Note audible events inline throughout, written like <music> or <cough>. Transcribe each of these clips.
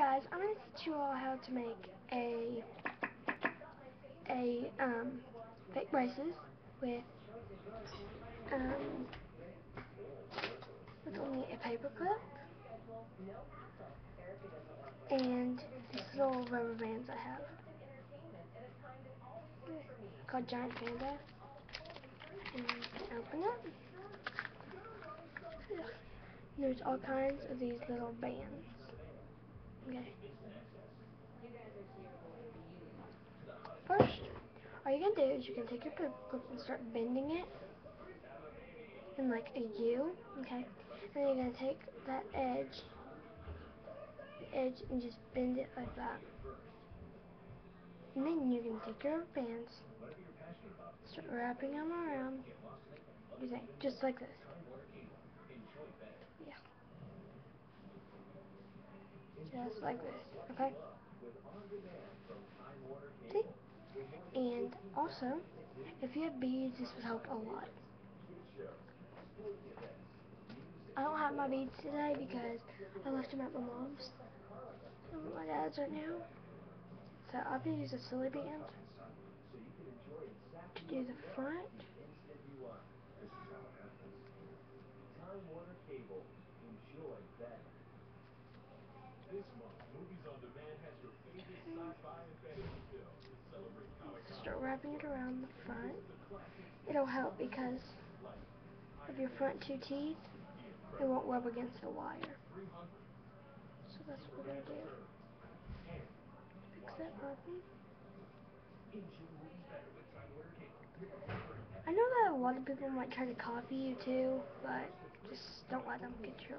guys, I'm going to teach you all how to make a a um, fake braces with um, with only a paper clip. And these little rubber bands I have. Called Giant Panda and open it. There's all kinds of these little bands okay First, all you can do is you can take your clip and start bending it in like a U, okay? And you're going to take that edge, edge, and just bend it like that. And then you can take your bands, start wrapping them around, just like this. Just like this, okay? See? And also, if you have beads, this would help a lot. I don't have my beads today because I left them at my mom's. And my dad's right now. So I'll be using a silly band to do the front. This month, Movies on Demand Start wrapping it around the front. It'll help because of your front two teeth. It won't rub against the wire. So that's what we're going to do. Fix that button. I know that a lot of people might try to copy you too, but just don't let them get your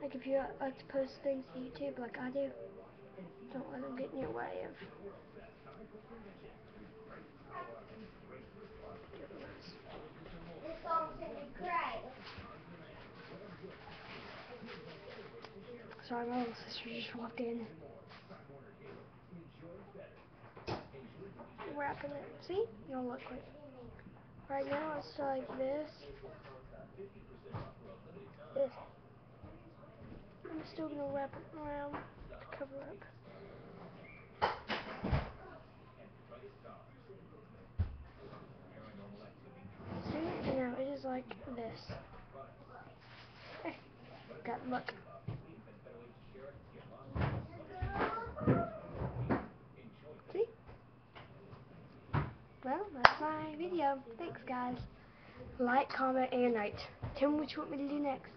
like if you like to post things to YouTube like I do, don't let them get in your way of. Sorry, my little sister just walked in. Wrapping it. See? You'll look quick. Right now it's like this. This. I'm still going to wrap it around to cover up. See? Now it is like this. <laughs> Got look. See? Well, that's my video. Thanks, guys. Like, comment, and write. Tell me what you want me to do next.